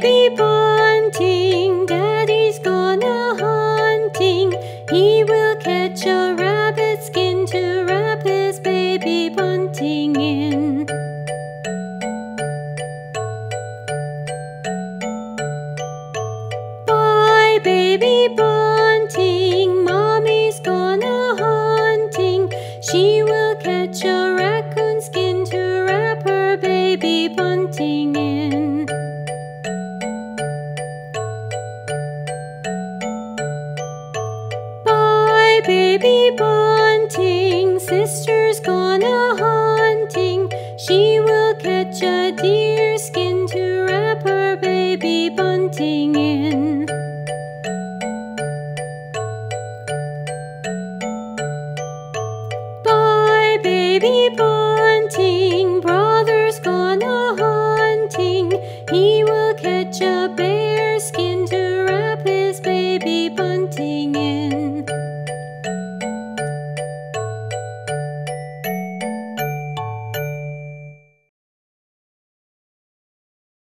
baby bunting, daddy's gonna hunting. He will catch a rabbit skin to wrap his baby bunting in. Bye, baby bunting, mommy's gonna hunting. She will catch a raccoon skin to wrap her baby bunting in. sister's gone a hunting. She will catch a deer skin to wrap her baby bunting in. Bye, baby bunting. Brother's gone a hunting. He will catch a bear skin to wrap his baby bunting in.